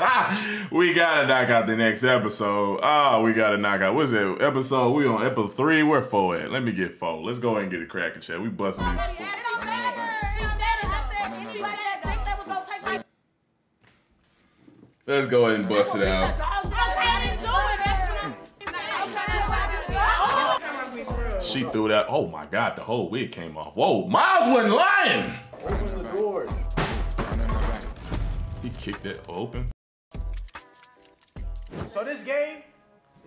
we gotta knock out the next episode. Oh, we gotta knock out. What's it? Episode? We on episode three. Where four at? Let me get four. Let's go ahead and get a crack cracking chat. We busting these. Let's go ahead and bust it out. She threw that. Oh my God, the whole wig came off. Whoa, Miles wasn't lying. Open the door. He kicked it open. So this game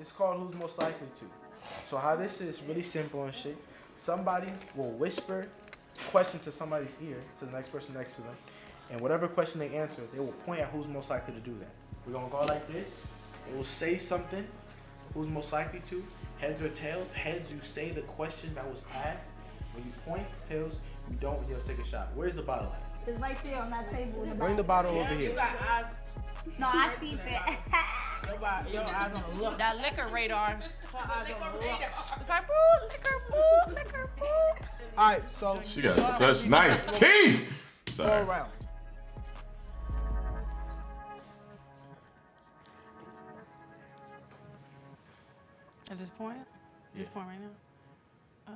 is called Who's Most Likely To. So how this is really simple and shit. Somebody will whisper question to somebody's ear, to the next person next to them, and whatever question they answer, they will point at who's most likely to do that. We're gonna go like this. They will say something. Who's most likely to? Heads or tails? Heads, you say the question that was asked. When you point, tails, you don't. You have to take a shot. Where's the bottle at? It's right there on that table. in the Bring the bottle over here. No, I see that. That liquor radar. It's like, boo, liquor, boo, liquor, boo. All right, so She got such nice teeth. go Sorry. around. At this point? At this point right now? Um,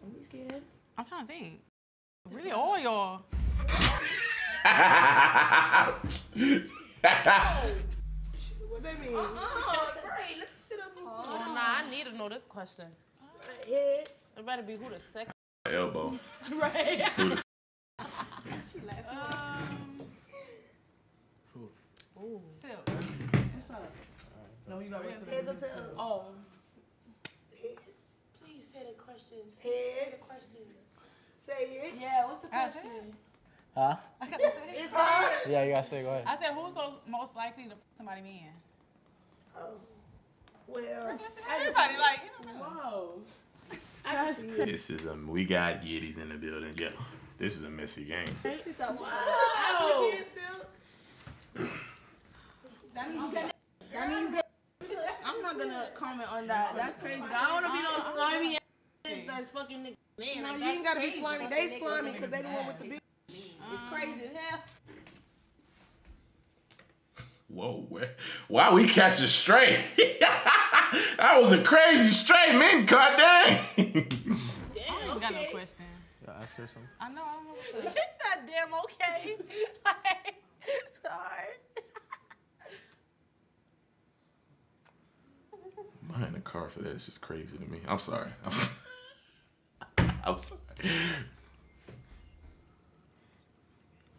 Don't be scared. I'm trying to think. Really, all y'all. What that mean? Uh-uh. right, let's sit up and Oh, nah, I need to know this question. head. It better be who the sex. Elbow. Right. Who the- um, Ooh. Silk. No, you gotta Heads or tails? Oh. Heads. Please say the questions. Heads. questions. Say it. Yeah, what's the question? Huh? It's hard. Yeah, you gotta say. Go ahead. I said, who's so most likely to f somebody man? Oh. Well, Everybody, like, you know. whoa. This is a. We got Yiddies in the building. Yeah. This is a messy game. That means you get That means you get I'm not gonna comment on that. That's crazy. I don't wanna be no slimy ass that's fucking nigga. Man, like, you ain't gotta be slimy. They slimy because they the one with the big. It's crazy as hell. Whoa, where? Why we catch it straight? that was a crazy straight man cut dang. I ain't got no question. Yeah, ask her something. I know, I don't know what to. She said, damn, okay. like, sorry. Buying a car for that is just crazy to me. I'm sorry. I'm, s- I'm sorry.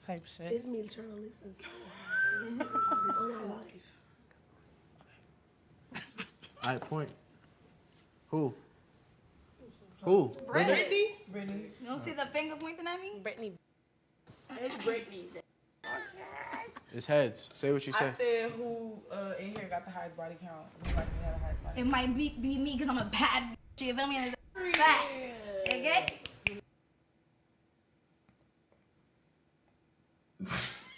Type shit. It's me trying to listen so my life. All right, point. Who? Who? Brittany? Brittany. You don't see the finger pointing at me? Brittany. It's Brittany. It's heads. Say what you say. I said who uh, in here got the highest body count? Who likely had the highest body It might be, be me because I'm a bad bitch. You feel me? And it's fat. Okay?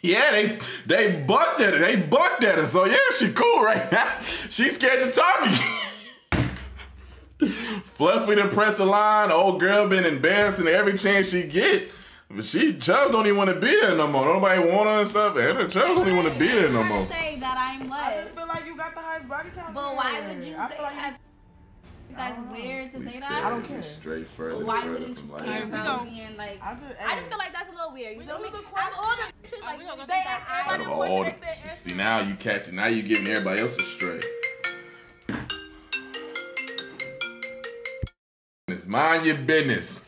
Yeah, they they bucked at her. They bucked at her. So yeah, she cool right now. She's scared to talk again. Fluffy done pressed the line. Old girl been embarrassing every chance she get. But she Chubbs don't even want to be there no more. Nobody want her and stuff. And Chubbs don't even want to be there no more. say that I'm I what? just feel like you got the highest body count. But why would you I say feel like that? That's weird to We say scared. that. I don't care. We Straight further, Why further wouldn't from you life. care we about being like? I just, I just feel like that's a little weird. You feel me? know the Out of all the bitches, like we gonna go They take asked that everybody Out a question. all the- said answer. See now you catching. Now you giving everybody else a straight. Mind your business.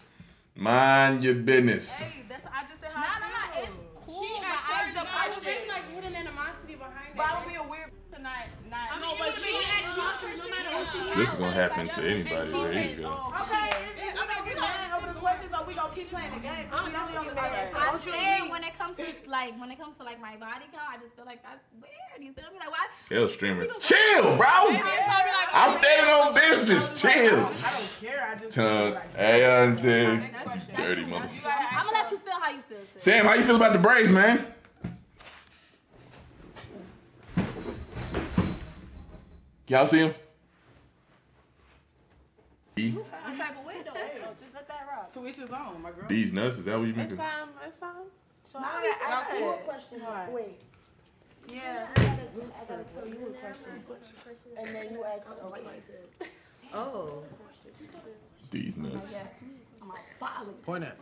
Mind your business. Hey, that's I just said Nah, how nah, I nah. It's cool. but I just But there's like hidden animosity behind But I it. don't be a weird to not not. No, but she actually, no matter what she This is gonna happen to anybody. There you go. Okay, we gonna get mad over the questions, or we gonna keep playing the game. 'cause we only on the bad. I'm Don't you saying leave. when it comes to like when it comes to like my body count, I just feel like that's weird. You feel me? Like why? Hell streamer. Chill, bro. I'm staying on business. Chill. I don't care. I just Tongue. like, Hey, auntie. That's, that's, Dirty that's, mother. I'm gonna let you feel how you feel. Sam, how you feel about the braids, man? Y'all see him? Just let that rock. To each his own, my girl. These nuts, is that what you It's making? um, it's um. So I gotta ask you a What? question. Wait. Yeah. I gotta, I gotta tell you a question. And then you ask me. Okay. Oh. These nuts. Point at.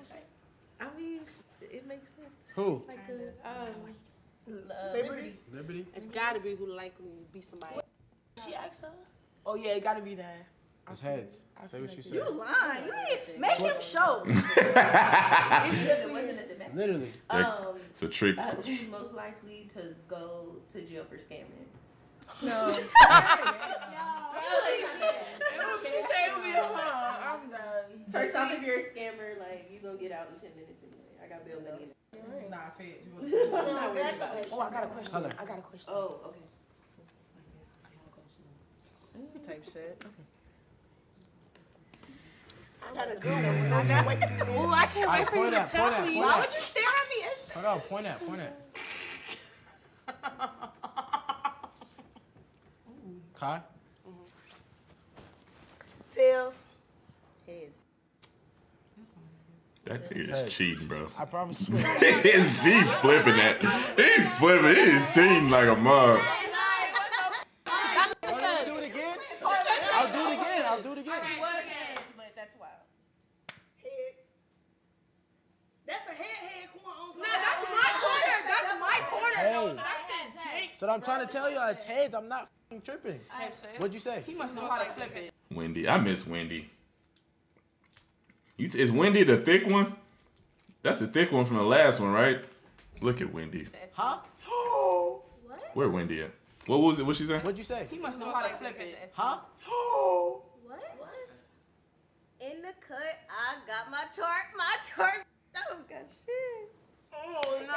I mean, it makes sense. Who? Like a, um, Liberty. Liberty? It gotta be who likely be somebody. She asked her. Oh yeah, it gotta be that. It's heads. Say what you said. You lying. You need make him show. Literally. Um, It's a trick. uh, who's most likely to go to jail for scamming? No. Yeah. She said it would be a huh. I'm done. First off, if you're a scammer, like you gonna get out in ten minutes anyway. I got bail money. in nah, feds. it. Not worried about it. Oh, I got a question. I got a question. Oh, okay. Type shit. I got a good one. I can't wait to do this. Oh, I can't Alright, wait for you point to at, tell point at, me. point Why at. would you stare at me? Hold on, point at, point at. Kai? Tails. Heads. That nigga is cheating, bro. I promise. His G flipping that. He's flipping. He's cheating like a mug. Oh, let me do it again? I'll do it again. I'll do it again. But that's wild. Heads. That's a head head corn. Nah, that's my corner. That's my corner. Heads. That's So I'm trying to tell you, it's heads. I'm not fing tripping. Type shit. What'd you say? He must know how to flip it. Wendy. I miss Wendy. You t- is Wendy the thick one? That's the thick one from the last one, right? Look at Wendy. Huh? Where Wendy at? What was it? What she said? What'd you say? He must know how to flip it. Huh? What? In the cut, I got my chart. My chart. Oh, got shit. Oh, nah.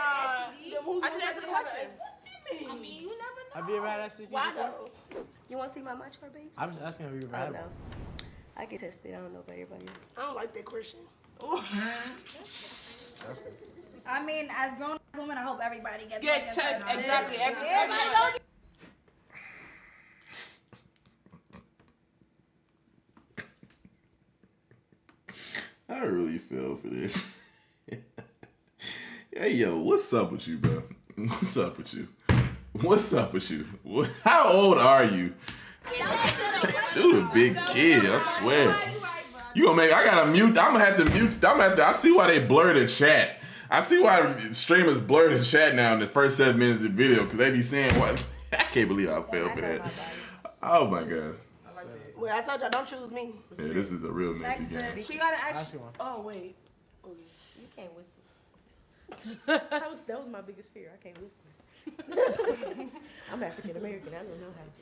I just asked a question. I mean, you never know. Have you ever had STD Why before? though? You want to see my my chart, babes? I'm just asking if you ever I had don't one. know. I get tested. I don't know about everybody else. I don't like that question. I mean, as grown as women, I hope everybody gets Get like a test. Exactly. Every, Everybody don't I really feel for this. Hey yo, what's up with you, bro? What's up with you? What's up with you? What, how old are you? Dude, a big kid, I swear. You gonna make? I gotta mute. I'm gonna have to mute. I'm gonna have to. I see why they blur the chat. I see why streamers blur the chat now in the first seven minutes of the video because they be saying what. I can't believe I fell for that. Oh my god. Well, I told y'all don't choose me. Yeah, this is a real messy game. She gotta Ask ask you. Oh wait. You can't whisper. That was that was my biggest fear. I can't whisper. I'm African American. I don't know how. To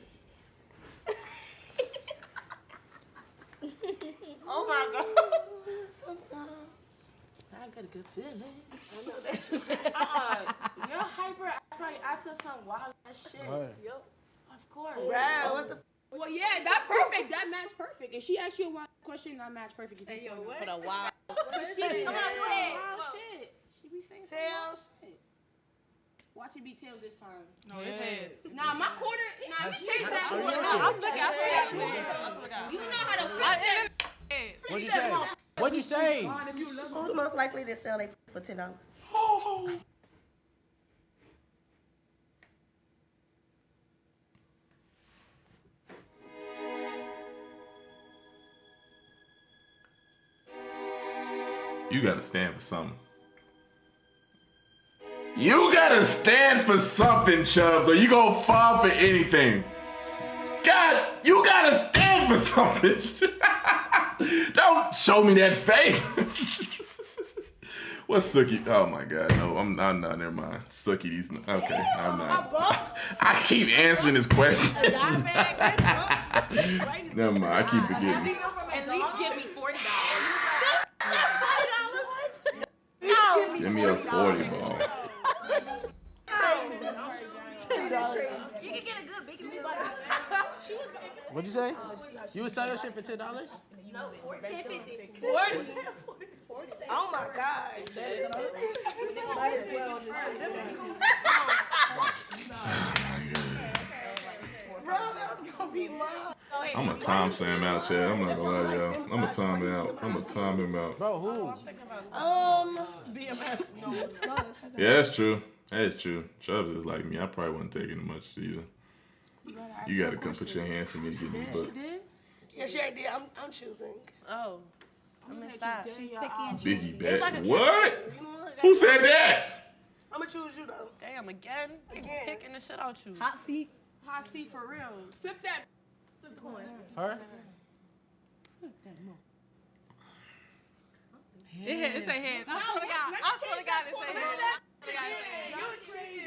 Oh my god. Sometimes. I got a good feeling. I know that's Uh, you're hyper. I probably ask her some wild ass shit. Right. Yep. Of course. Bruh, what the Well, yeah, that perfect. That match perfect. If she asked you a wild question, that match perfect. Hey, yo, what? But a wild. she be saying Come on, some say it. wild shit. She be saying Tails. shit. Watch it be tails this time. No, it's heads. Nah, my quarter. Nah, you change that quarter. I'm looking. I swear to God. You know how to flip that. What'd you say? What'd you say? Who's most likely to sell their for ten dollars? You gotta stand for something. You gotta stand for something, Chubbs, or you gonna fall for anything. God, you gotta stand for something. Don't show me that face. What's Sookie? Oh my God, no, I'm, I'm not. Never mind. Sookie, these. Okay, I'm not. I keep answering his questions. never mind. I keep forgetting. At least give me forty dollars. Give me a forty ball. You can get a good big meal. What'd you say? You would sell your shit for ten dollars? Oh my god. Might as well just- Bro, that was gonna be long. I I'm gonna time Sam out, Chad. I'm not gonna lie, y'all. I'm gonna time him out. I'm gonna time him out. Bro, who? Um, BMF. No. Yeah, that's true. That's true. Chubbs is like me. I probably wasn't taking much either. You gotta come put your hands in me to get me booked. yeah, she already did. I'm, I'm choosing. Oh. I missed that. She's picky and Biggie It's bet. like a What? You know? Who said that? I'm gonna choose you though. Damn, again? Again. Picking the shit out you. hot seat. Hot seat for real. Flip that. Flip the coin. Her? It, it say head. I swear to God. I swear to God it say head. I swear to God it say head.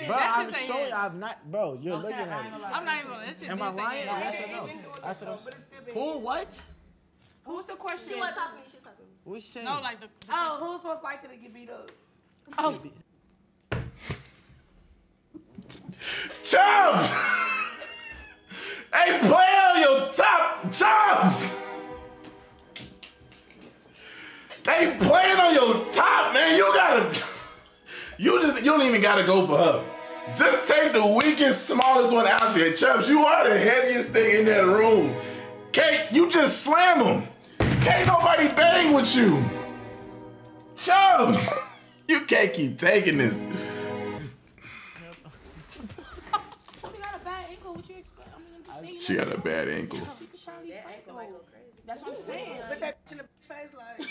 Bro, That I'm showing. head. I'm not. Bro, you're looking at it. I'm not even gonna. That shit Am I lying? head. Yes or no? I said I'm. Who? What? Who's the question? She wasn't talking to me. She was talking to me. What you saying? No, like the. Oh, who's most likely to get beat up? Oh, Chubbs! hey, play on your top, Chubbs! They playing on your top, man. You gotta, you just, you don't even gotta go for her. Just take the weakest, smallest one out there, Chubbs. You are the heaviest thing in that room. Kate, you just slam him. Can't nobody bang with you. Chubbs, you can't keep taking this. she got a bad ankle. What? I mean, I'm saying. She got a bad ankle. She could probably fight though. That's what I'm saying. Put that in the face like.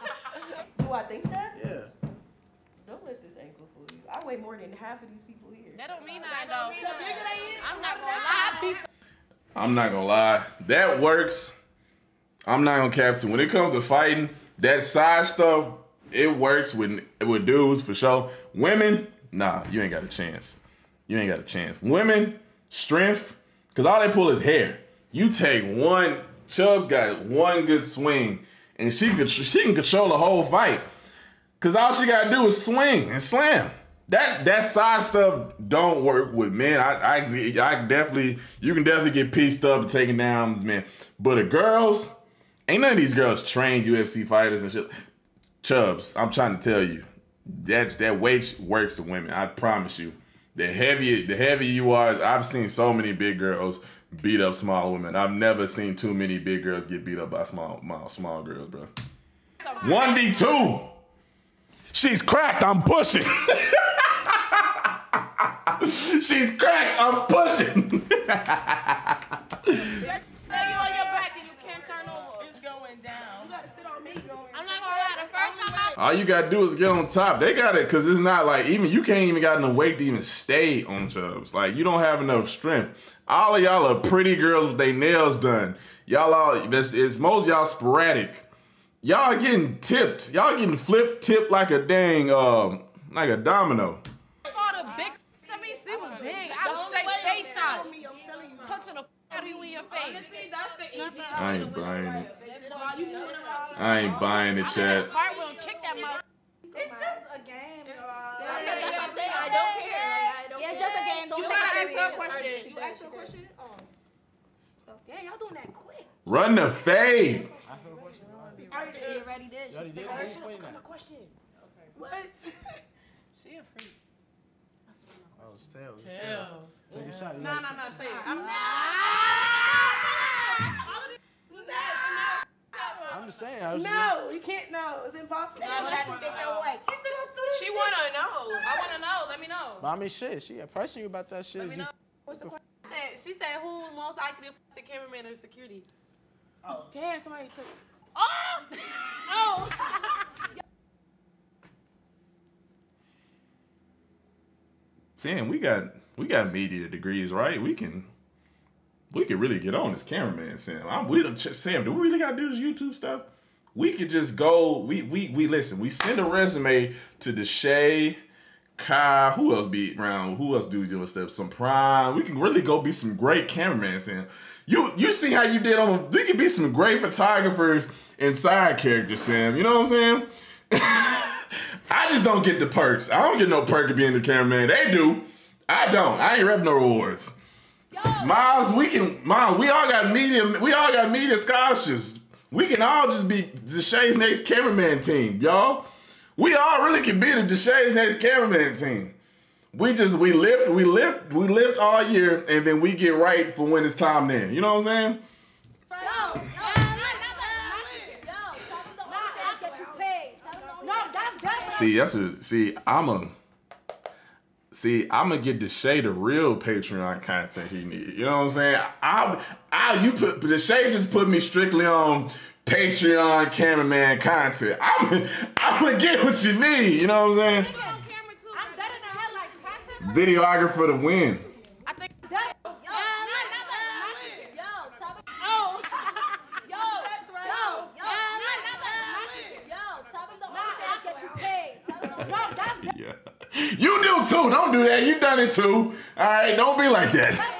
You think you most likely to get beat up? Do I think that? Yeah. Don't let this ankle fool you. I weigh more than half of these people here. That don't mean nothing though. I'm not gonna lie. I'm not gonna lie, that works. I'm not gonna cap to when it comes to fighting, that side stuff, it works with with dudes for sure. Women, nah, you ain't got a chance. You ain't got a chance. Women, strength, cause all they pull is hair. You take one, Chubbs got one good swing, and she can she can control the whole fight. Cause all she gotta do is swing and slam. That that side stuff don't work with men. I I, I definitely you can definitely get pieced up and taken down man. But the girls, ain't none of these girls trained UFC fighters and shit. Chubbs, I'm trying to tell you, that that weight works with women. I promise you. The heavier the heavier you are, I've seen so many big girls beat up small women. I've never seen too many big girls get beat up by small small, small girls, bro. One v two. She's cracked. I'm pushing. She's cracked. I'm pushing. All you gotta do is get on top. They got it because it's not like even you can't even got enough weight to even stay on Chubbs. Like you don't have enough strength. All of y'all are pretty girls with their nails done. Y'all all this is most of y'all sporadic. Y'all getting tipped. Y'all getting flipped, tipped like a dang um like a domino. saw the big. To me, she was big. I was straight face shot. Punching the f out of you in your face. Honestly, that's the easiest. I ain't buying it. I ain't buying it, Chad. Cartwheel and kick that mother. It's just a game, y'all. That's what I'm saying. I don't care. Like, I don't Yeah, it's care. just a game. Don't You take gotta it ask her a serious. question. You ask her a question? Oh. Damn, y'all doing that quick. Run the fade. She already did. You already did. Who's playing that? Question. What? She a freak. Oh, it's tails. it's tails. Take a shot. You No, gotta- no, no. Say it. I'm I'm just saying. I was just- No, you can't know. It's impossible. She wanna know. I wanna know. Let me know. But I mean, shit. She pressing you about that shit. Let me You- know. What's the question? Said- She said, "Who most likely to f- the cameraman or security?" Oh, damn! Somebody took. Oh, oh. Sam, we got we got media degrees, right? We can we could really get on this cameraman, Sam. I'm we don't Sam, do we really gotta do this YouTube stuff? We could just go, we we we listen, we send a resume to Deshay, Kai, who else be around? Who else do we doing stuff? Some prime. We can really go be some great cameraman, Sam. You you see how you did on we could be some great photographers and side characters, Sam. You know what I'm saying? I just don't get the perks. I don't get no perk of being the cameraman. They do. I don't. I ain't rep no rewards. Miles, we can. Miles, we all got media. We all got media scholarships. We can all just be Deshay's next cameraman team, y'all. We all really can be the Deshay's next cameraman team. we just we lift, we lift, we lift all year, and then we get right for when it's time. Then you know what I'm saying? Yo, yo, tell them the OnlyFans get you paid. Tell them the No, that's definitely. See, that's a see. I'm a see. I'm gonna get the shade of real Patreon content he need. You know what I'm saying? I, I, you put the shade just put me strictly on Patreon cameraman content. I'm, I'm gonna get what you need. You know what I'm saying? On camera too. I'm better than her, like content. Videographer to win. you do too. Don't do that. You done it too. All right, don't be like that.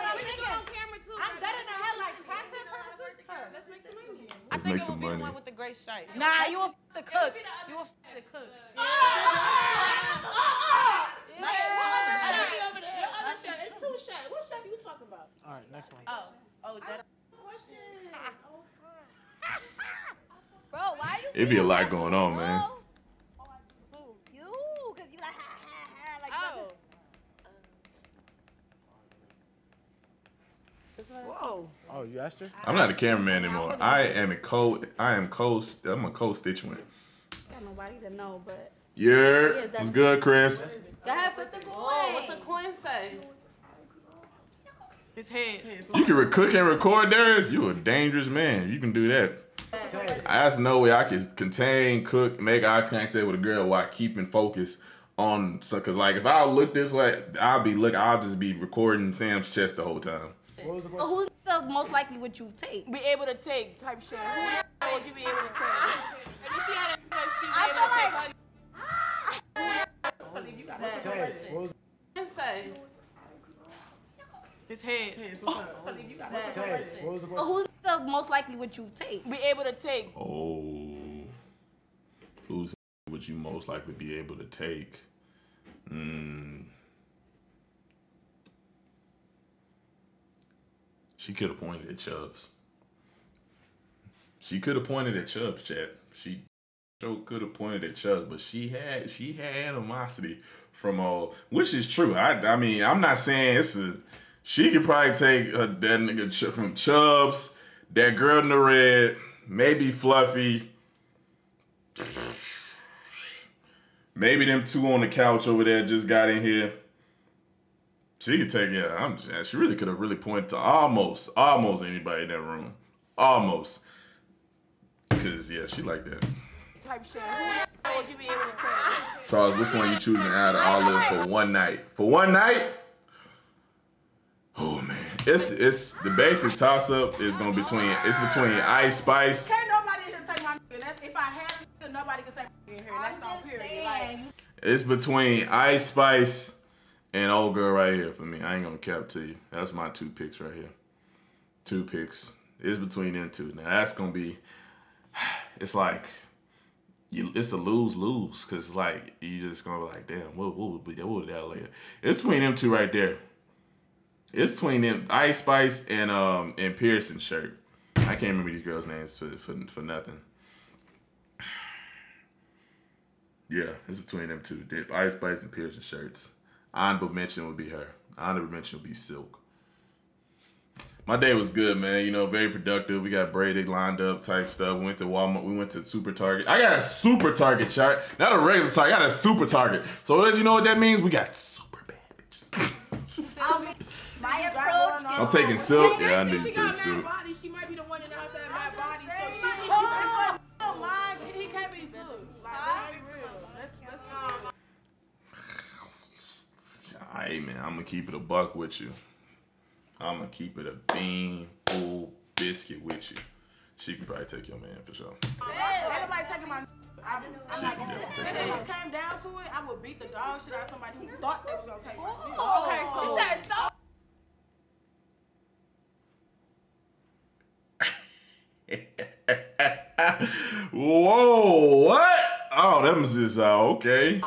Let's make some money. One with the great stripe. Nah, you a the cook. You a the cook. Next one. Oh, oh, that question. oh, fine. Bro, why you? It'd be a lot going on, man. Whoa. Oh, you asked her? I'm not a cameraman anymore. I am a co. I am co. I'm a co-constituent. Got nobody to know, but Yeah. that's- What's good, Chris? go ahead, flip the coin. Oh, what's the coin say? His head. You can re- cook and record Darius. You a dangerous man. You can do that. That's no way I can contain, cook, make eye contact with a girl while keeping focus on. So, cause like if I look this way, I'll be look. I'll just be recording Sam's chest the whole time. What was the question? who's the most likely would you take? Be able to take type shit. Who would you be able to take? And if she had a she be I able to take feel honey. Say, what was And say. His head. say, what was the But question? who's the most likely would you take? Be able to take. Oh, who's would you most likely be able to take? Hmm. She could have pointed at Chubbs. She could have pointed at Chubbs, chat. She so could have pointed at Chubbs, but she had she had animosity from all, which is true. I I mean I'm not saying it's a. She could probably take uh, that nigga Ch- from Chubbs, that girl in the red, maybe Fluffy. Maybe them two on the couch over there just got in here. She could take yeah. I'm just, she really could have really pointed to almost almost anybody in that room, almost. Cause yeah, she like that. Type shit. Who would you be able to take? Charles, which one you choosing out of all of them for one night? For one night? Oh man, it's it's the basic toss up is gonna between it's between Ice Spice. Can't nobody here take my nigga. If I had a nigga, nobody can take my nigga in here. That's all period. Like, It's between Ice Spice and old girl right here for me. I ain't gonna cap to you. That's my two picks right here. Two picks. It's between them two. Now that's gonna be. It's like. You, it's a lose lose because it's like you just gonna be like, damn, what what would be that? What would that? It's between them two right there. It's between them Ice Spice and um and Pearson shirt. I can't remember these girls' names for for, for nothing. Yeah, it's between them two. Dip, Ice Spice and Pearson shirts. Honorable mention would be her. Honorable mention would be Silk. My day was good, man. You know, very productive. We got braided, lined up type stuff. We went to Walmart. We went to Super Target. I got a Super Target chart, not a regular Target. I got a Super Target. So let you know what that means. We got super bad bitches. My approach. I'm taking Silk. Yeah, I need she to got take mad Silk. body. She might be the one in the house that had mad body. So she. Oh. Oh my, he can't be too. Like, let's be real. Let's, let's be real. Hey man, I'm gonna keep it a buck with you. I'm gonna keep it a bean full biscuit with you. She can probably take your man for sure. Ain't nobody taking my. I'm, I'm She like, if it came down to it, I would beat the dog shit out of somebody who thought they was gonna take my shit. Okay, so she said so. Whoa, what? Oh, that was just uh, okay.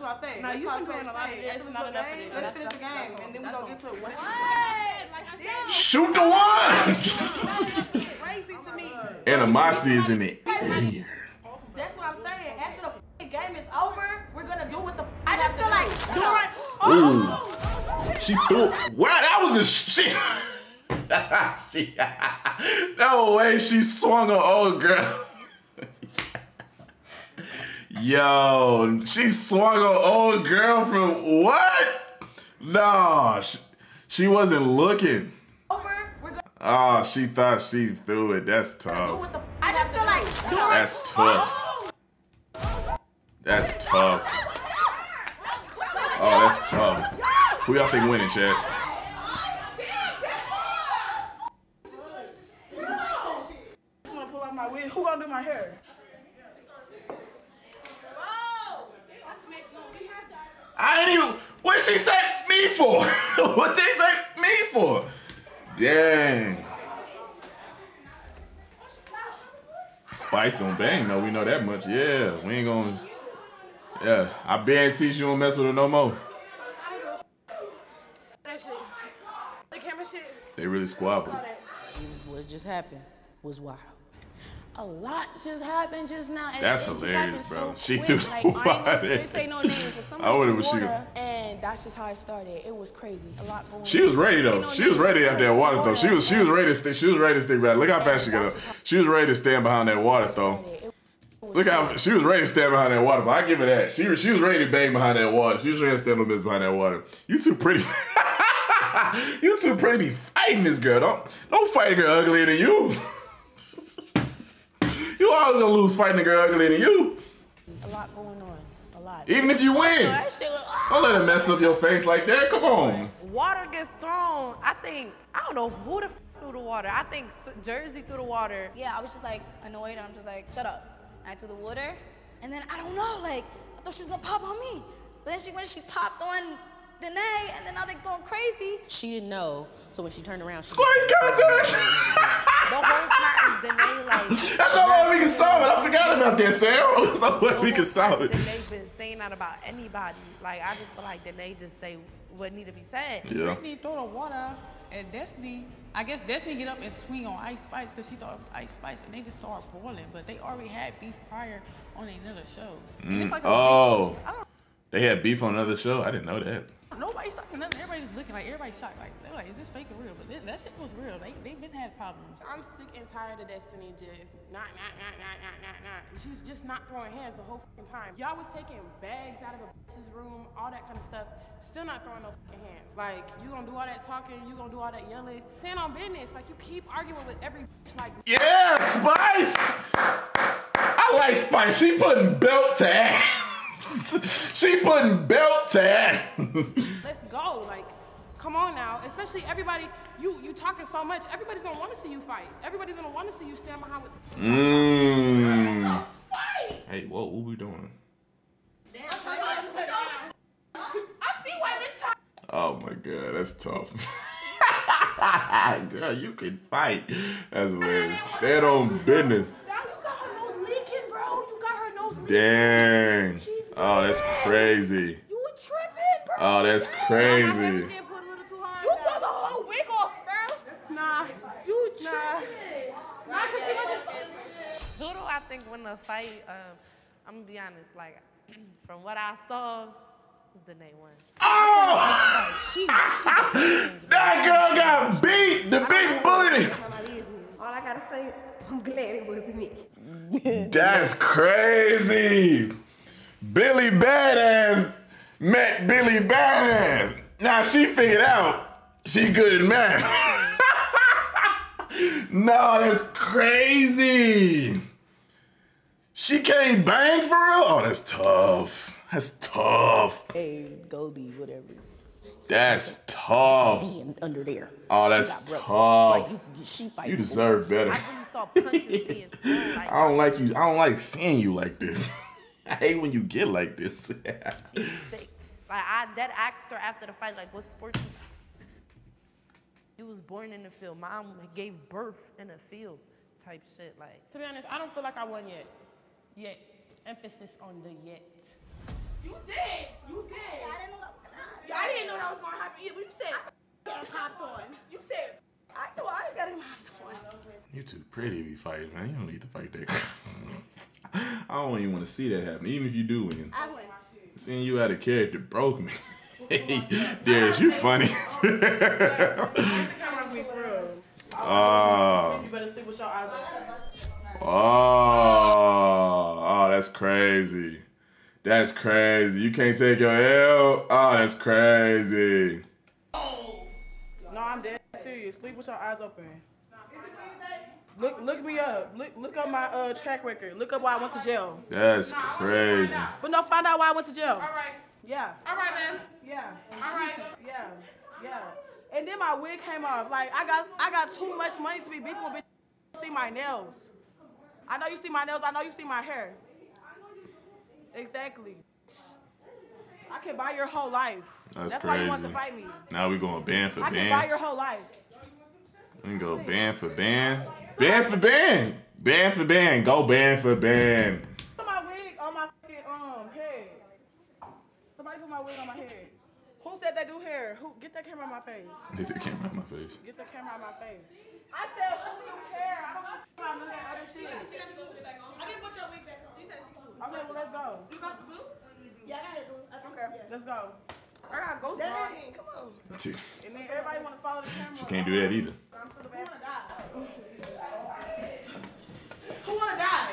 What I said. No, Let's you call been a doing spade a lot of spade. this, After we not do enough of game. Let's finish the game, and then we that's gonna get to what. Like I said, Shoot the ones. Crazy to me. Animosity is in it. That's what I'm saying. After the game is over, we're gonna do what the. f- I just feel like do right. Ooh. She threw. Wow, that was a she. she no way she swung her old girl. Yo, she swung her old girl from what? No, she, she wasn't looking. Over, Oh, she thought she threw it. That's tough. what the. f- I just feel like. That's tough. That's tough. Oh, that's tough. Who y'all think winning, Chad? I'm gonna pull out my wig. Who gonna do my hair? I ain't even. What she say me for? what did they say me for? Dang. Spice gonna bang though. We know that much. Yeah, we ain't gonna. Yeah, I guarantee she won't mess with her no more. That shit. The camera shit. They really squabbled. What just happened was wild. A lot just happened just now. And That's hilarious, bro. So She quick. threw like, I ain't gonna say, no names, but I somebody wonder threw what she water, and that's just how it started. It was crazy. A lot going She was ready though. No She was ready after that water though. She was she was ready to stay. She was ready to stick back. Look how fast she got up. She was ready to stand behind that water though. Look how she was ready to stand behind that water. But I give her that. She was she was ready to bang behind that water. She was ready to stand on business behind that water. You too pretty. you too pretty to be fighting this girl. Don't don't fight a girl uglier than you. you always gonna lose fighting a girl uglier than you. a lot going on. A lot. Even if you win. That shit was, Don't let it mess up your face like that. Come on. Water gets thrown. I think I don't know who the f- threw the water. I think Jersey threw the water. Yeah, I was just like annoyed and I'm just like, shut up. I threw the water. And then I don't know, like, I thought she was gonna pop on me. But then she when she popped on Danae and then now they're going crazy. she didn't know, so when she turned around, she Squirt contest. The whole time Danae like That's the way we can solve it. I forgot about that, Sam. That's the way we can solve it. Danae been saying that about anybody. Like I just feel like Danae just say what need to be said. Yeah. Brittany throw the water at Destiny. I guess Destiny get up and swing on Ice Spice because she thought it was Ice Spice, and they just started boiling. But they already had beef prior on another show. And it's like mm. Oh. big- don't. They had beef on another show. I didn't know that. Nobody's talking nothing. Everybody's looking like everybody's shocked. Like they're like, is this fake or real? But that- that shit was real. They they've been had problems. I'm sick and tired of Destiny just not, not, not, not, not, not, not. She's just not throwing hands the whole fucking time. Y'all was taking bags out of a bitch's room, all that kind of stuff. Still not throwing no fucking hands. Like, you gonna do all that talking, you gonna do all that yelling. Stand on business. Like, you keep arguing with every bitch. Like, Yeah, Spice. I like Spice. She putting belt to ass. she putting belt to ass. let's go. Like, come on now. Especially everybody, you you talking so much. Everybody's gonna want to see you fight. Everybody's gonna want to see you stand behind with. Mmm. Hey, whoa, what we doing? I see why this time. Oh my god, that's tough. Girl, you can fight. That's hilarious. They on business. Now you got her nose leaking, bro. You got her nose leaking. Dang. Oh, that's crazy. You were tripping, bro. Oh, that's crazy. You pulled the whole wig off, bro. Nah. You tripping. Nah, cause she wasn't. Who do I think win the fight? Um, I'm gonna be honest. Like from what I saw, the Danae won. Oh! she, she got hands, bro. That girl got beat. The big booty. All I gotta say, I'm glad it wasn't me. That's crazy. Billy Badass met Billy Badass. Now she figured out she good at math. no, that's crazy. She can't bang for real? Oh, that's tough. That's tough. Hey, Goldie, whatever. That's tough. Man under there. Oh, She that's got brothers. tough. Like, you, she fight You deserve better. I saw being. Like, I don't like you. I don't like seeing you like this. I hate when you get like this. they, like I that asked her after the fight, like, what sport you You was born in the field. Mom gave birth in the field type shit. Like To be honest, I don't feel like I won yet. Yet. Emphasis on the yet. You did. You did. I didn't know that was gonna happen. Yeah, I didn't know that was gonna happen either. You said got popped on. You said I know I got him popped on. You too pretty to be fighting, man. You don't need to fight that. I don't even want to see that happen, even if you do win. I win. Seeing you out of character broke me. Darius, you funny. the camera me for real. oh. You better sleep with your eyes open. Oh. Oh, that's crazy. That's crazy. You can't take your L. Oh, that's crazy. No, I'm dead serious. Sleep with your eyes open. Look, look me up. Look, look up my uh track record. Look up why I went to jail. That's crazy. But no, find out why I went to jail. All right. Yeah. All right, man. Yeah. All right. Yeah. Yeah. And then my wig came off. Like I got, I got too much money to be beefing with. Bitch. See my nails. I know you see my nails. I know you see my hair. Exactly. I can buy your whole life. That's, That's crazy. why you want to fight me. Now we going band for I can buy your whole life. We can go band for band. Band for band. Band for band. Go band for band. Put my wig on my fucking um head. Somebody put my wig on my head. Who said they do hair? Who get that camera on my face? Get the camera on my face. Get the camera on my face. I said who do hair? I don't care about none of that other shit. I can put your wig back on. Okay, well let's go. You got the boot? Yeah, I got it. Okay, let's go. I got ghost Dang, rod. come on. She And then everybody want to follow the camera. can't do that either. I'm to the back. Who wanna die?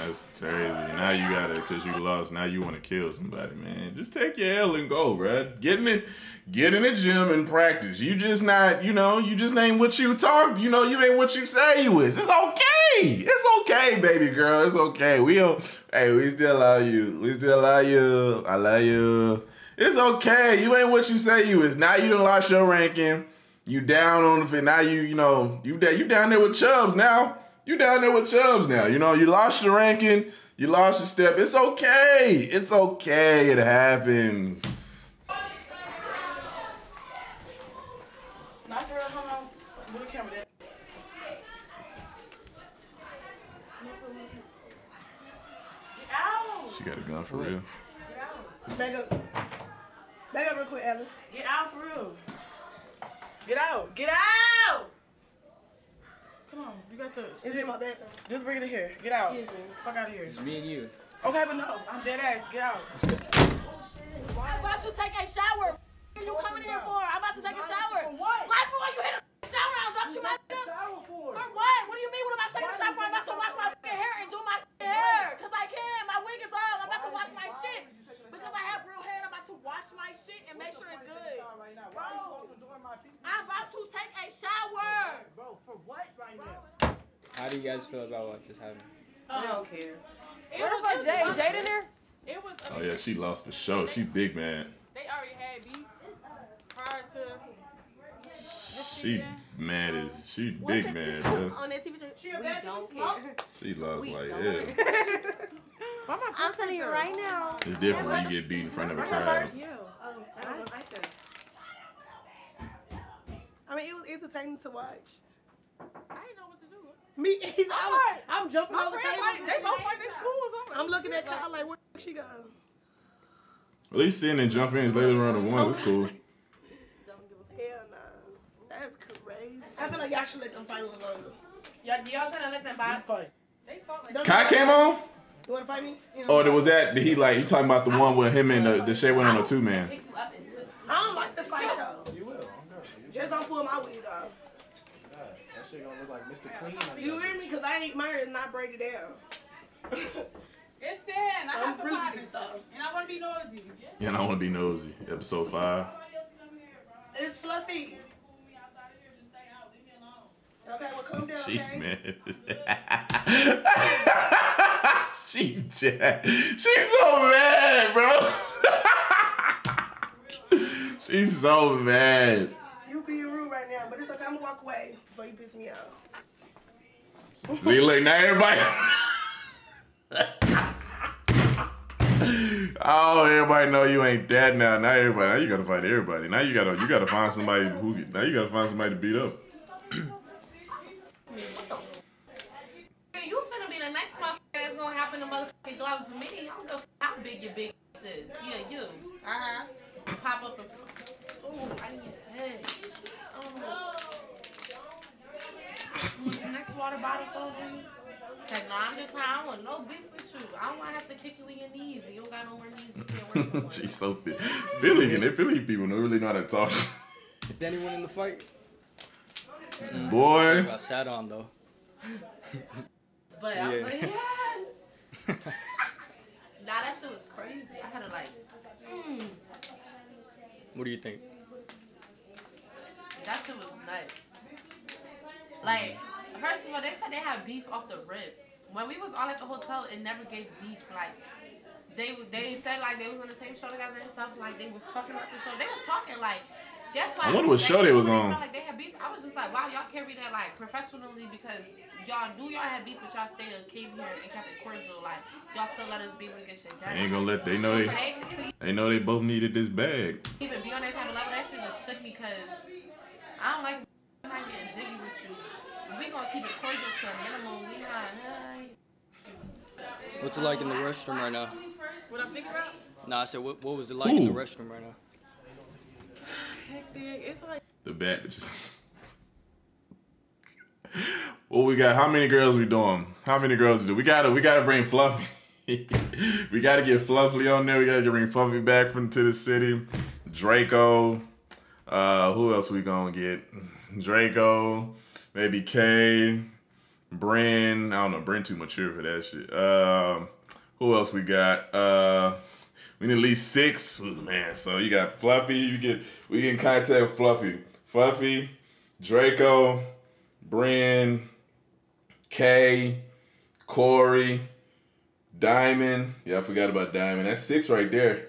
That's crazy. Now you gotta, cause you lost. Now you want to kill somebody, man. Just take your L and go, bruh. Get in the, get in the gym and practice. You just not, you know, you just ain't what you talk. You know, you ain't what you say you is. It's okay. It's okay, baby girl. It's okay. We don't. Hey, we still love you. We still love you. I love you. It's okay. You ain't what you say you is. Now you done lost your ranking. You down on the fit. Now you, you know, you da- you down there with Chubbs now. You down there with Chubbs now. You know, you lost your ranking. You lost your step. It's okay. It's okay. It happens. Not for real, hold on. Move the camera there. Get out! She got a gun for real. Back up. Back up real quick, Ellen. Get out for real. Get out. Get out! Come on, you got this. Is it my bathroom? Just bring it in here. Get out. Excuse me. Fuck out of here. It's me and you. Okay, but no, I'm dead ass. Get out. I'm about to take a shower. What are you coming here for? I'm about to take a shower. For what? Like for what? You hit a shower out, don't you, my nigga? Shower for? For what? What do you mean? What am I taking a shower for? I'm about to wash my fucking hair and do my hair. Cause I can. My wig is on. I'm about to wash my shit. Because I have real hair wash my shit and make sure it's good. Bro, I'm about to take a shower. Bro, for what right now? How do you guys feel about what just happened? I don't um, care. It Where the fuck Jay? Jade in there? It was. Oh yeah, she lost for sure. She big man. They already had beef prior to. This She mad as she big man. bro. On that TV show, She a we bad smoke? She lost We like don't hell. I'm telling you right now. It's different when you get beat in front of a crowd. Oh, I don't like that. I mean, it was entertaining to watch. I didn't know what to do. Me. I'm I'm, like- I'm jumping My on the table. like, they both like this cool or something. I'm looking at Kyle like, where she go? At least sitting and jump in later around the ones. It's cool. Hell no. That's crazy. I feel like y'all should let them fight a little longer. Y'all, y'all gonna let them box? Fight. They fought like Don't Kai came on. You wanna fight me? You Oh, there was that. He like he talking about the one with him and the, the Shay went on a two man. pick you up and twist. I don't like the fight though. You will. I'm good. Just don't pull my weed off. That shit gonna look like Mr. Clean. You hear me? Cause I ain't my hair is not braided down. It's sad. I I'm have to freaky fight and stuff. And I want to be nosy. Yeah, and I want to be nosy. Episode five. It's fluffy. Okay, well calm down, She okay? mad. she jack. She's so mad, bro. She's so mad. You being rude right now, but it's okay. I'm gonna walk away before you piss me off. See, look now, everybody. oh, everybody know you ain't that now. Now everybody, now you gotta fight everybody. Now you gotta, you gotta find somebody who. Now you gotta find somebody to beat up. You finna be the next motherfucker that's gonna happen to motherfucking gloves for me. I don't know how big your big ass uh-huh. up and. Ooh, I need a head. Oh. Next water bottle for me? Like, no, I'm just playing. I don't want no beef with you. I don't want to have to kick you in your knees and you don't got nowhere knees. You can't work. She's so fit. Philly, and they Philly people don't really know how to talk. Did anyone in the fight? Boy. Got sat on though. But I was Yeah. like, yes. nah, that shit was crazy. I had to like, mm, What do you think? that shit was nuts. Like, first of all, they said they had beef off the rip. When we was all at the hotel, it never gave beef. Like, they they said like they was on the same show together and stuff. Like they was talking about the show. They was talking like. That's why I wonder what show they was on. Like they had beef. I was just like, wow, y'all carry that like professionally because y'all do y'all have beef, but y'all stayed and came here and kept it cordial. Like y'all still let us be when we get shit done. They ain't gonna let. They know they. they know they both needed this bag. even be on that type of level, that shit just shook me because I don't like I'm not getting jiggy with you. We gonna keep it cordial to a minimum. We not. Hey. What's it like in the restroom right now? What I'm thinking about? Nah, I said, what, what was it like in the restroom right now? Hectic. It's like. The bag. Just... what we got? How many girls we doing? How many girls we do? We gotta. We gotta bring Fluffy. we gotta get Fluffy on there. We gotta bring Fluffy back from to the city. Draco. Uh, who else we gonna get? Draco. Maybe Kay. Bryn. I don't know. Bryn too mature for that shit. Um, who else we got? Uh, we need at least six. Ooh, Man, so you got Fluffy. You get we in contact Fluffy. Fluffy, Draco, Bryn, Kay, Corey, Diamond. Yeah, I forgot about Diamond. That's six right there.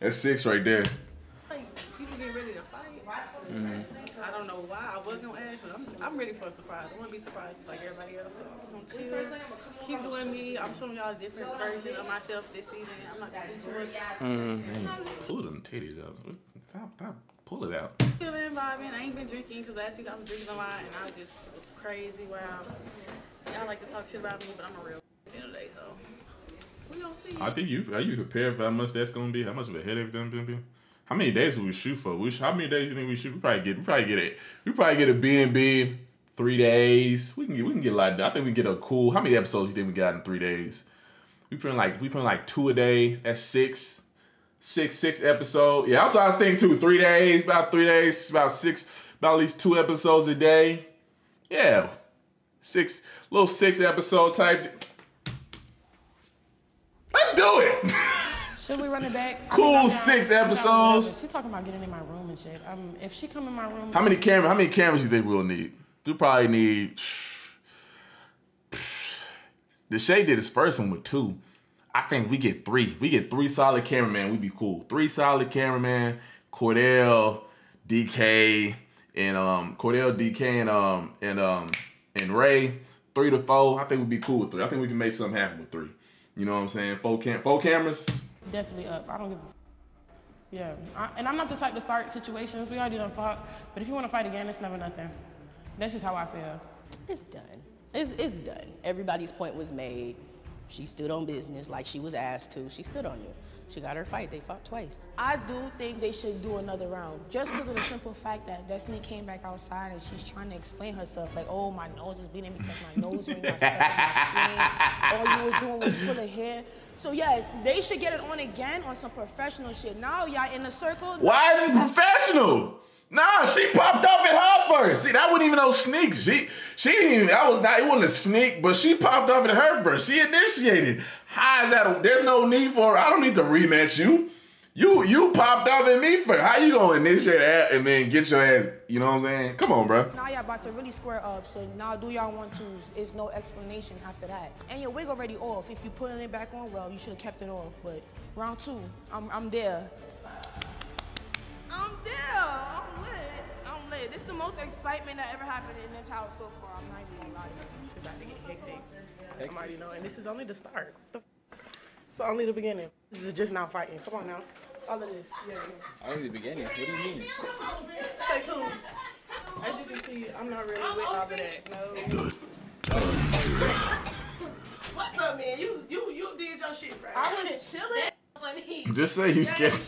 That's six right there. People get ready to fight. Mhm. I don't know why I was gonna ask, but I'm, I'm ready for a surprise. I want to be surprised like everybody else. So I'm just gonna chill, keep doing me. I'm showing y'all a different version of myself this season. I'm not gonna do too much. Mm-hmm. Pull them titties out. Stop, stop. Pull it out. Chilling, vibing. I ain't been drinking because last week I was drinking a lot and I was just was crazy. Wow. Y'all like to talk shit about me, but I'm a real. I think you are you prepared for how much that's gonna be? How much of a headache that's gonna be? How many days will we shoot for? We how many days do you think we shoot? We probably get we probably get it. we probably get a B and B three days. We can get we can get a lot. I think we get a cool. How many episodes do you think we got in three days? We put like we put in like two a day. That's six, six six episode. Yeah, what I was thinking too. Three days, about three days, about six, about at least two episodes a day. Yeah, six little six episode type. Let's do it. Should we run it back? Cool I'm down. six down episodes. She talking about getting in my room and shit. Um, if she come in my room, How many camera? How many cameras you think we'll need? We probably need. The Shay did his first one with two. I think we get three. We get three solid cameraman. We'd be cool. Three solid cameraman. Cordell, DK, and um Cordell, DK, and um and um and Ray. Three to four. I think we'd be cool with three. I think we can make something happen with three. You know what I'm saying? Four cam, four cameras. definitely up. I don't give. a Yeah, I, and I'm not the type to start situations. We already done fought, but if you want to fight again, it's never nothing. That's just how I feel. It's done. It's, it's done. Everybody's point was made. She stood on business like she was asked to. She stood on you. She got her fight. They fought twice. I do think they should do another round, just because of the simple fact that Destiny came back outside and she's trying to explain herself, like, "Oh, my nose is bleeding because my nose ring was stuck in my skin. All you was doing was pulling hair." So yes, they should get it on again on some professional shit. Now y'all in a circle. Why is it professional? Nah, she popped off at her first. See, that wasn't even no sneak. She, she didn't that was not, it wasn't a sneak, but she popped off at her first. She initiated. How is that? A, there's no need for, I don't need to rematch you. You, you popped off at me first. How you gonna initiate that and then get your ass, you know what I'm saying? Come on, bro. Now y'all about to really square up, so now do y'all want to? Is no explanation after that. And your wig already off. If you putting it back on, well, you should have kept it off. But round two, I'm, I'm there. I'm there. I'm lit. I'm lit. This is the most excitement that ever happened in this house so far. I'm not even gonna lie. Shit about to get hectic. I'm already know, and this is only the start. The It's only the beginning. This is just now fighting. Come on now. All of this. Yeah. yeah. Only the beginning. What do you mean? Stay tuned. As you can see, I'm not really with all of that. No. What's up, man? You you you did your shit, right? I was chilling. Just say you scared.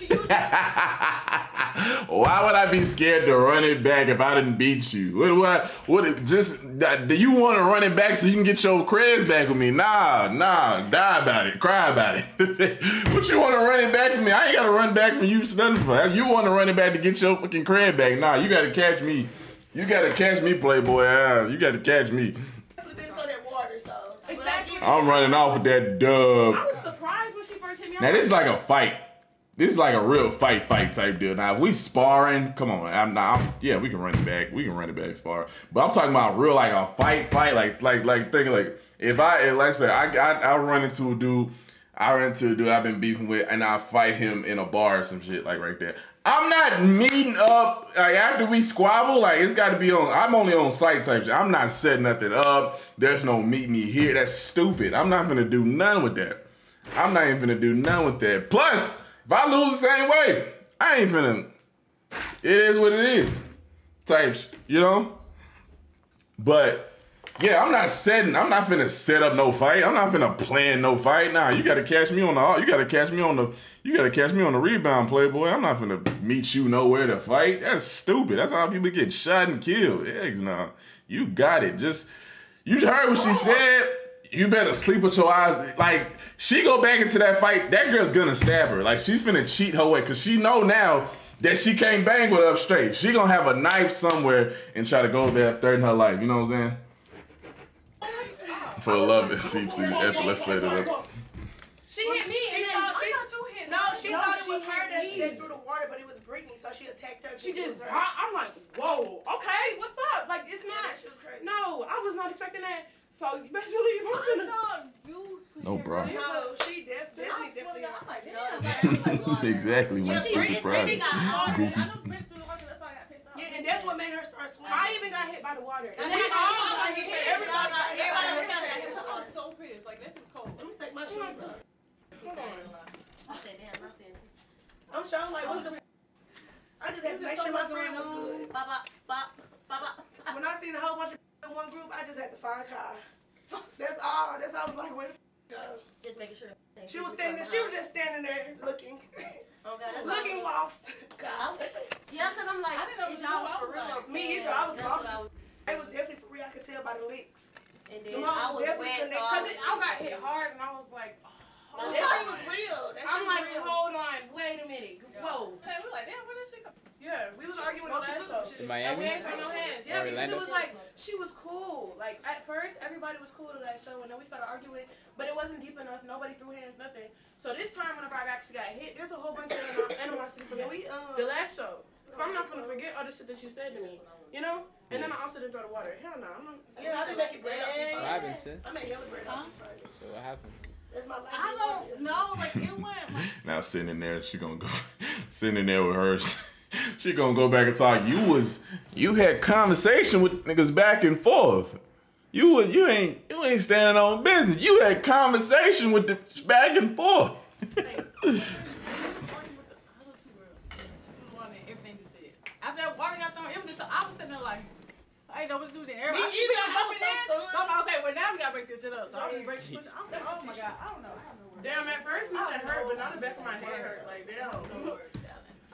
Why would I be scared to run it back if I didn't beat you? What? What? What? it- Just that- do you want to run it back so you can get your creds back with me? Nah, nah. Die about it. Cry about it. what you want to run it back from me? I ain't got to run back from you. Nothing for you. Want to run it back to get your fucking cred back? Nah, you got to catch me. You got to catch me, Playboy. Ah, you got to catch me. Exactly. I'm running off with that dub. I was surprised Now this is like a fight. This is like a real fight, fight type deal. Now if we sparring, come on. I'm not. I'm, yeah, we can run it back. We can run it back spar. But I'm talking about real like a fight, fight. Like like like thinking like if I if, like I said I I I run into a dude. I run into a dude I've been beefing with, and I fight him in a bar or some shit like right there. I'm not meeting up like after we squabble. Like it's got to be on. I'm only on site type shit. I'm not setting nothing up. There's no meet me here. That's stupid. I'm not gonna do none with that. I'm not even gonna do none with that. Plus, if I lose the same way, I ain't finna. It is what it is. Types, you know. But yeah, I'm not setting. I'm not finna set up no fight. I'm not finna plan no fight. Nah, you gotta catch me on the. You gotta catch me on the. You gotta catch me on the rebound, playboy. I'm not finna meet you nowhere to fight. That's stupid. That's how people get shot and killed. Eggs, nah. You got it. Just you heard what she said. You better sleep with your eyes. Like she go back into that fight, that girl's gonna stab her. Like she's finna cheat her way, cause she know now that she can't bang with her up straight. She gonna have a knife somewhere and try to go there third in her life. You know what I'm saying? For the love that seeps through effort, let's set it up. She hit me, She and then thought I she- thought you hit No, me. she No, thought it she was her hit that, me. that threw the water, but it was Brittany, so she attacked her. She thinking it just, was her. I, I'm like, whoa, okay, what's up? Like, it's Yeah, not. that shit was crazy. No, I was not expecting that. So you best believe I'm gonna. No, bro. No, she def- definitely, definitely. I'm like, damn. exactly. When stupid fries. Goofy. Yeah, and that's what made her start swimming. I even got hit by the water. And And we we all all got got hit. hit. Everybody got hit. Everybody got hit. I'm so pissed. Like, this is cold. Let me take my shoes off. Hold on. I said, damn, I said, I'm showing like, what the f- I just had to make sure my friend was good. bop, bop, bop, bop, bop. When I seen a whole bunch of in one group, I just had to find Kai. That's all. That's all I was like, where the f- go? Just making sure. She was standing. She was just standing there looking, Oh, God, that's looking all. lost. God. Yeah, because I'm like, I didn't know is y'all you for real? like. Me either. I was That's lost. what I was. It was definitely for real. I could tell by the licks. And The then mom I was was definitely wet, so. I Cause was. it, I got hit hard, and I was like, oh, Now, that shit was real. That shit I'm was like, real. hold on, wait a minute, whoa. Hey, we like, damn, where this shit come Yeah, we was arguing the last show. In And we Miami? ain't throw no hands. Yeah, Or because it was like she was cool. Like at first, everybody was cool to that show, and then we started arguing, but it wasn't deep enough. Nobody threw hands, nothing. So this time, whenever I actually got hit, there's a whole bunch of animosity from Yeah, the, we um. the last show. So I'm not gonna forget all the shit that you said to me, you know. And then I also didn't throw the water. Hell no, I'm not. Yeah, I didn't make it bread off you What happened, sis? I made hella bread off you Friday. So what happened? That's my life. I don't know. Like, it went. Like, Now sitting in there, she gonna go sitting in there with her. She gonna go back and talk. You was you had conversation with niggas back and forth. You was you ain't you ain't standing on business. You had conversation with the back and forth. After that water got thrown, it was just, I was sitting there like, I ain't know what to do there. Me I see either. people I coming was so in. stunned. So I'm like, okay, well now we gotta break this shit up. So I'm just break this shit up. I'm like, oh my god, I don't know. I don't know. Damn, at first my that hurt, but now the back of my head hurt. Like damn.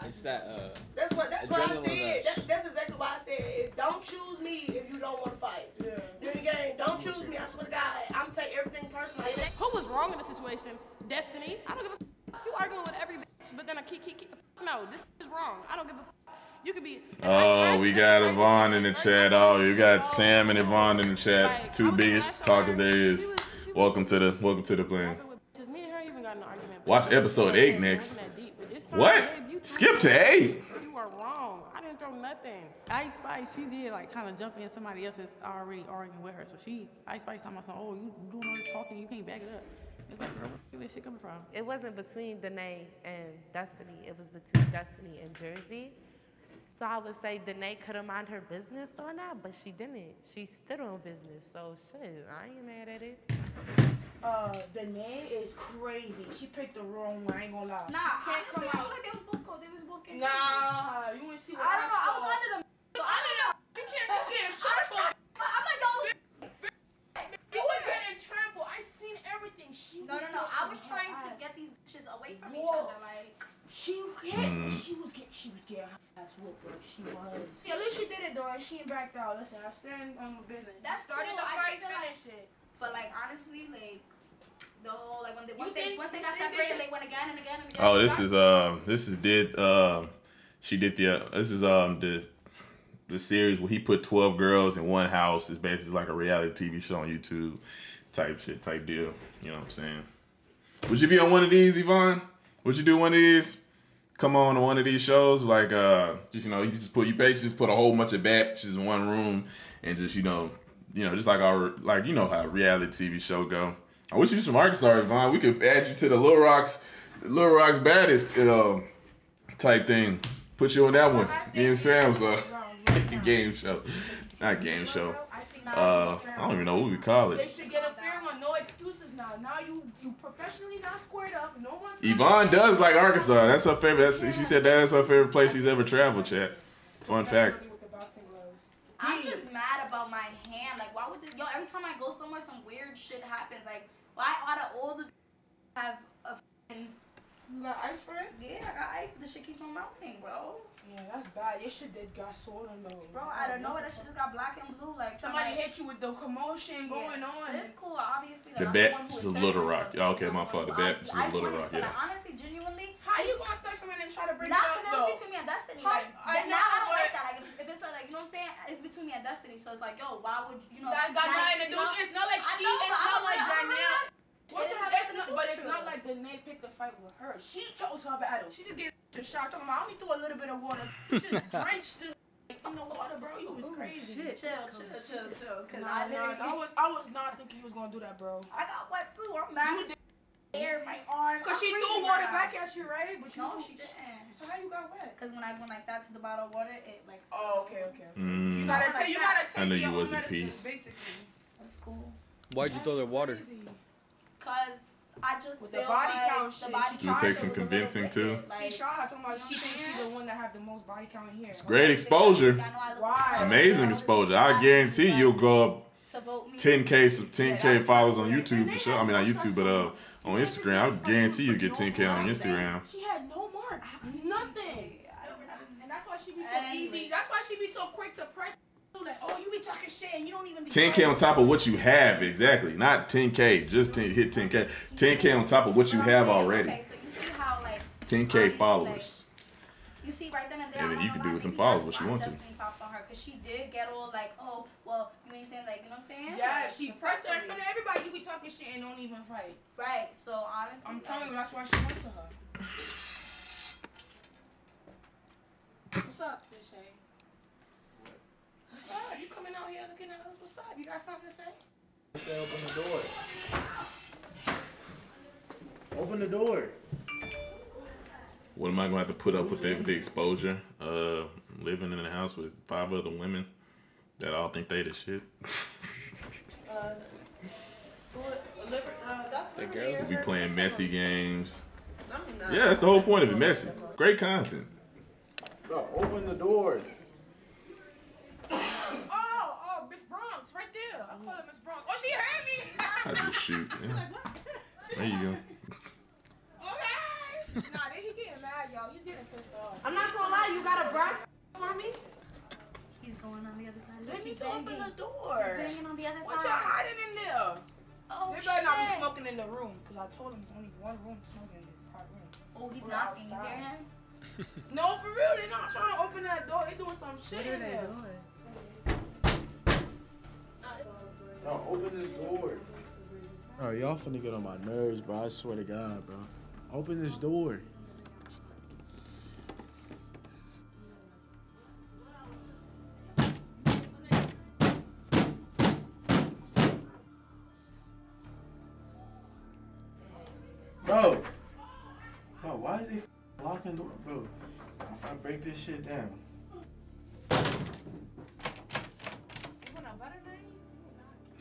It's that uh That's what. That's what I Adrenaline said. That's, that's exactly why I said. If, don't choose me if you don't want to fight. Yeah. During the game, don't choose me. I swear to God, I'm gonna take everything personal. Who was wrong in the situation? Destiny. I don't give a. F- you arguing with every bitch, but then I keep keep keep. No, this is wrong. I don't give a. F- you could be. and I- Oh, I- we this got is crazy. Yvonne in the First, chat. I Oh, you got so- Sam and Yvonne in the chat. Like, Two biggest talkers there is. she was- she was Welcome to the welcome to the plan. Just me and her even got an argument. Watch episode eight next. deep, but this time, What? babe, you Skip to eight. You are wrong. I didn't throw nothing. Ice Spice, she did like kind of jump in somebody else that's already arguing with her. So she, Ice Spice, talking about, oh, you doing all this talking, you can't back it up. It's like, girl, where this shit coming from? It wasn't between Danae and Destiny. It was between Destiny and Jersey. So I would say Danae could have mind her business or not, but she didn't. She stood on business. So shit, I ain't mad at it. Uh, Danae is crazy. She picked the wrong one. I ain't gonna lie. Nah, you can't come honestly, I out. feel like they was both cold. They was both getting Nah, you ain't see what I I, don't know. I saw. was under the. So I didn't know. You can't be getting trampled. I'm like, yo. You was getting trampled. I seen everything. She No, no, no. I was trying to get these bitches away from each other. Like, She hit. Mm. She was. She was Like she was. Yeah, at least she did it though, and she ain't backed out. Listen, I stand on my business. That's started cool. the fight, feel like- it. But like honestly, like the whole like when they once You they once they got separated, they went again and again and again. Oh, this is um, this is did um, she did the uh, this is um the the series where he put twelve girls in one house. It's basically like a reality TV show on YouTube, type shit, type deal. You know what I'm saying? Would you be on one of these, Yvonne? Would you do one of these? Come on to one of these shows, like uh, just you know, you just put you basically just put a whole bunch of batches in one room and just you know, you know, just like our like you know how a reality TV show go. I wish you was from Arkansas, Yvonne. We could add you to the Little Rocks, Little Rocks baddest uh, type thing. Put you on that one. Me and Sam, so game show, not game show. Uh, I don't even know what we call They it. should get a fair one. No now. Now you you professionally not squared up. No one's. Yvonne does like Arkansas. That's her favorite. That's, she said that is her favorite place she's ever traveled. Chat. Fun fact. I'm just mad about my hand. Like, why would this? Yo, every time I go somewhere, some weird shit happens. Like, why out of all the have a You got ice for it? yeah, I got ice. This shit keeps on melting, bro. Yeah, that's bad. Your shit did got swollen though. Bro, I don't know. That shit just got black and blue. Like Somebody like- hit you with the commotion going on. It's cool, obviously. The like, I'm the one Baptist who is was Little Rock. stuff. Yeah, okay, my fault. The Honestly, Baptist I is Little Rock. Yeah. honestly, genuinely. How you gonna start something and try to bring Nah, it up because though? it's between me and Destiny. How- Like, I that- now I don't know, like but- that. Like, if, if it's like, you know what I'm saying? It's between me and Destiny. So it's like, yo, why would you know? That got like, nothing to you do. know- It's not like she. know, It's but not like really- Danielle. What's It her- has it's not, to do but it's not like Danae picked the fight with her. She chose her battle. She just gave a shot talking about I only threw a little bit of water. Just drenched it in the water, bro. You was crazy. shit. Chill, chill, chill, chill. Cause Nah, I nah, I was I was not thinking you was gonna do that, bro. I got wet too. I'm mad. You did. Air my arm. Cause I'm she threw water right back at you, right? But you No, threw- she didn't. So how you got wet? Cause when I went like that to the bottle of water, it like. Oh, okay, okay. Mm. You gotta take. You gotta I knew you wasn't medicine, pee. basically. That's cool. Why'd you throw the water? Cause I just With feel the body like count the shit, body You count take some was a little convincing too. Like, She tried talking about she thinks she's the one that have the most body count in here. It's great exposure. Why? Amazing exposure. I guarantee you'll go up to vote me. 10k some 10k followers on YouTube for sure. I mean not YouTube, but uh on Instagram. I guarantee you get 10k on Instagram. She had no mark, nothing. And that's why she be so easy. That's why she be so quick to press. Like, oh, you be talking shit and you don't even. 10k on top of what you have, exactly. Not 10k, just 10, hit 10k. 10k on top of what you have already. Okay, so you how like 10k followers. you see right then and there. And then you can do with why them followers what you want to. Destiny popped on her because she did get all like, oh, well, you ain't saying like, you know what I'm saying? Yeah, Like, she pressed her in front of everybody. You be talking shit and don't even fight. Right. So honestly, I'm telling you, that's why she went to her. What's up, Deshae? What's up? You coming out here looking at us? What's up? You got something to say? Say open the door. Open the door. What am I gonna have to put up with the, with the exposure? Uh, living in a house with five other women that all think they the shit. Uh, what- liber- uh, that's The Liberty girls or We playing sister? messy games. I'm not. Yeah, that's the whole point of it. Messy. Great content. Bro, open the door. Oh, oh, Miss Bronx, right there. I call her Miss Bronx. Oh, she heard me. I just shoot. Yeah. There you go. Okay. nah, then he getting mad, y'all. He's getting pissed off. I'm not gonna lie, you got a Bronx for me? he's going on the other side. Let me to open the door. He's banging on the other What side. y'all hiding in there? Oh they better not be smoking in the room, cause I told him there's only one room smoking in this private room. Oh, he's We're knocking. You hear him? No, for real, they're not trying to open that door. They doing some shit in there. Bro, open this door. Bro, y'all finna get on my nerves, bro. I swear to God, bro. Open this door.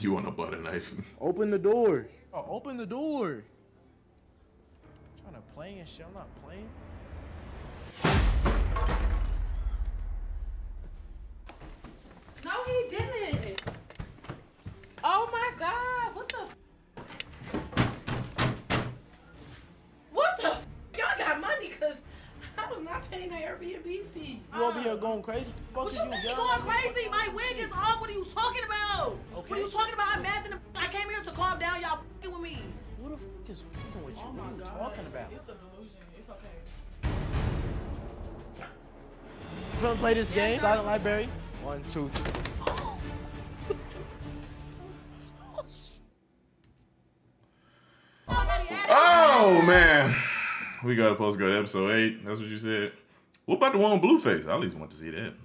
You want a butter knife? Open the door. Oh, open the door. trying to play and shit. I'm not playing. This game? Silent Library? One, two, three. Oh man, we got a post go to episode eight. That's what you said. What about the one with Blueface? I at least want to see that. Never mind.